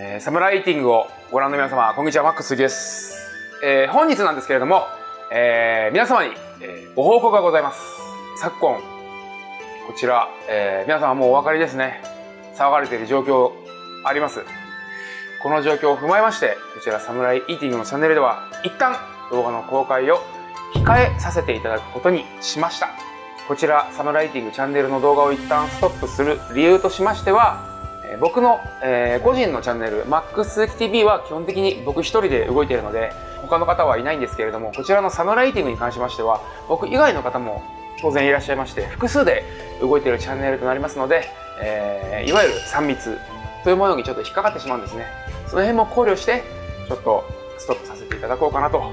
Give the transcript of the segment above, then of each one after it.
えー、サムライティングをご覧の皆様、こんにちは、マックスです。えー、本日なんですけれども、えー、皆様に、えー、ご報告がございます。昨今、こちら、えー、皆様もうお分かりですね。騒がれている状況あります。この状況を踏まえまして、こちらサムライイーティングのチャンネルでは、一旦動画の公開を控えさせていただくことにしました。こちら、サムライティングチャンネルの動画を一旦ストップする理由としましては、僕の、えー、個人のチャンネル、MAXTV は基本的に僕一人で動いているので、他の方はいないんですけれども、こちらのサムライティングに関しましては、僕以外の方も当然いらっしゃいまして、複数で動いているチャンネルとなりますので、えー、いわゆる3密というものにちょっと引っかかってしまうんですね。その辺も考慮して、ちょっとストップさせていただこうかなと、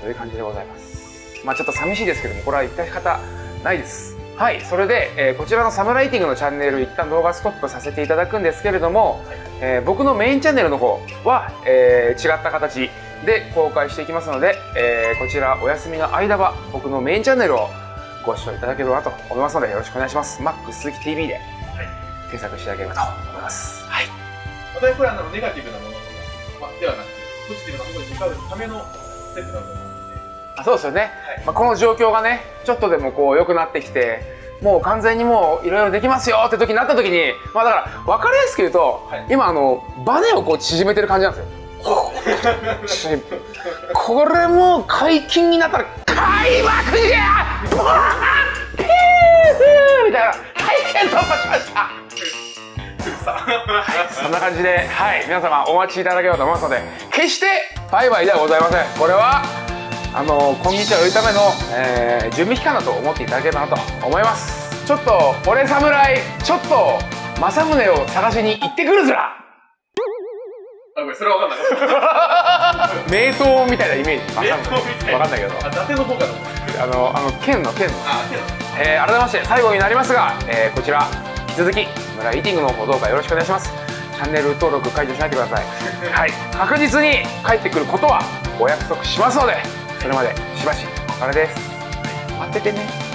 そういう感じでございます。まあちょっと寂しいですけども、これは一体方ないです。はい、それで、えー、こちらのサムライティングのチャンネル一旦動画ストップさせていただくんですけれども、えー、僕のメインチャンネルの方は、えー、違った形で公開していきますので、えー、こちらお休みの間は僕のメインチャンネルをご視聴いただければなと思いますのでよろしくお願いします。マック鈴木 TV で検索していただければと思います。はい。お題プランのネガティブなものとか、まあ、ではなくて、ポジティブなものに向かうためのステップだと思うので。あそうですよね。はい、まあ、この状況がね、ちょっとでもこう良くなってきて、もう完全にもういろいろできますよって時になった時に、まあだから分かりやすく言うと、はい、今あの、バネをこう縮めてる感じなんですよ。これもう解禁になったら開幕じゃ!ボー!ンピーみたいな。体験突破しました。はい、そんな感じで、はい、皆様お待ちいただければと思いますので、決してバイバイではございません。これは、あの、今日を言うための、えー、準備期間だと思っていただければなと思います。ちょっと、俺侍、ちょっと、政宗を探しに行ってくるずらあ、ごめん、それは分かんなかった。名刀みたいなイメージ。名刀みたいな。分かんないけど。あ、伊達の方かとあの、あの、剣の、剣の。あ、剣の。えー、改めまして、最後になりますが、えー、こちら、引き続き、村イーティングの方どうかよろしくお願いします。チャンネル登録解除しないでください。はい。確実に帰ってくることはお約束しますので、それまでしばしお別れです。待っててね。